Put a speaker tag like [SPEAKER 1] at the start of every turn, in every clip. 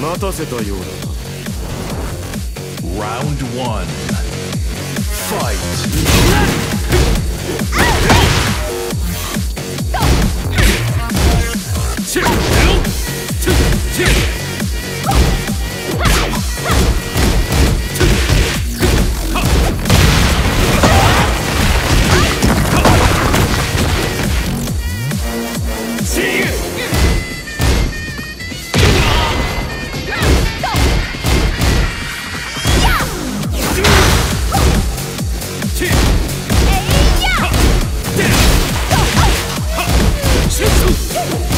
[SPEAKER 1] 待たせたよ。う
[SPEAKER 2] だラウンドワンファイト
[SPEAKER 1] Yeah.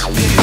[SPEAKER 2] Ha!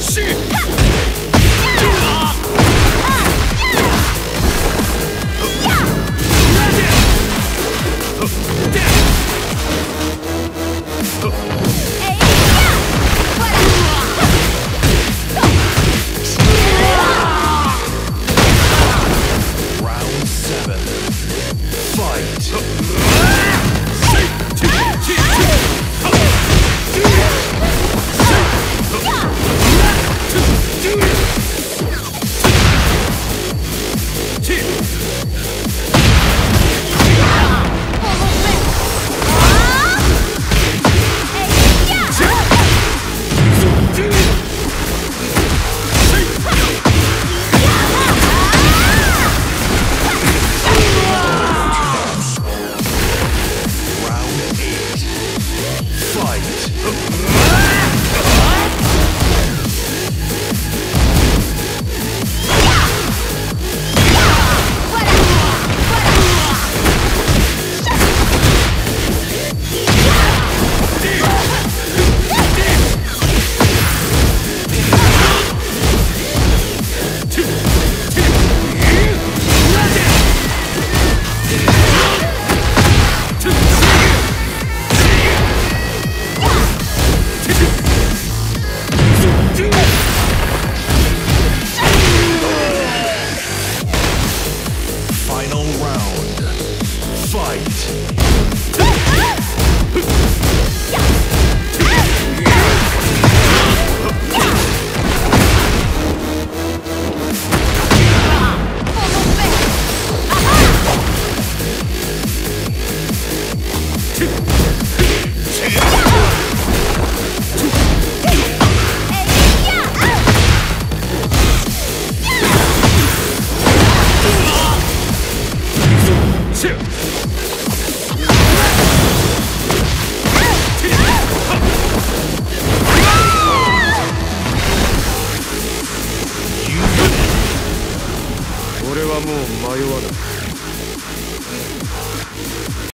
[SPEAKER 2] Shit!